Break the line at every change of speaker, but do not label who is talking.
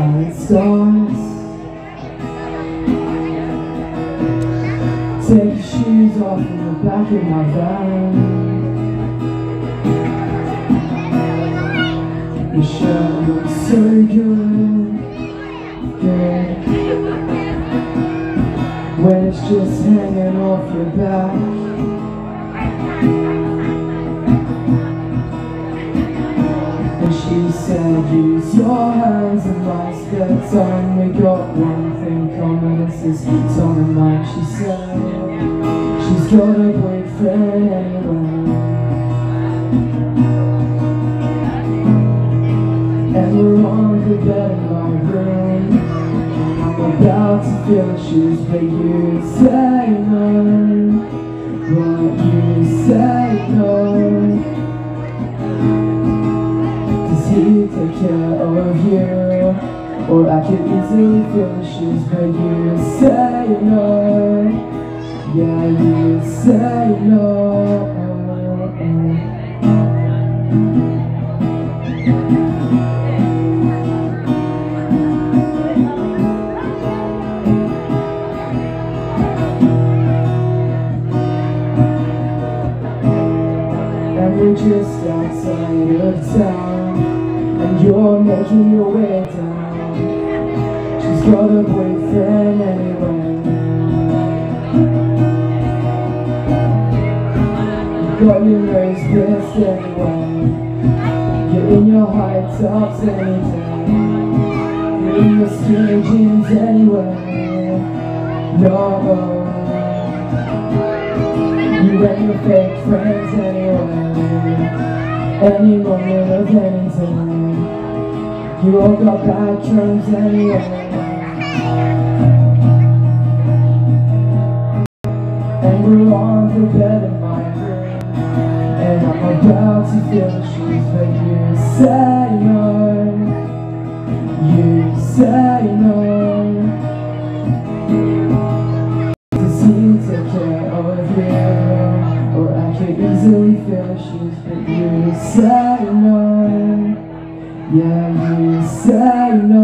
silent stars Take your shoes off in the back of my van. Your shirt looks so good, good. When it's just hanging off your back. Use your hands and my skirt on We got one thing. Common, it's this song of mine She said, she's got a boyfriend anyway And we're on the bed in my room. I'm about to feel the shoes But you say no. But you say Or I could easily feel the shoes But you say no. Yeah, you say no. We're just outside of town. And you're making your way down Got a boyfriend anyway You got your nose pierced anyway You're in your high tops anytime. You're in your skinny jeans anyway No. You and your fake friends anyway any moment of any time You all got bad terms anyway over on the bed of my room. And I'm about to feel the shoes But you say no You say no Does he take care of you? Or I easily feel the shoes But you say no Yeah, you say no